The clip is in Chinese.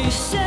你是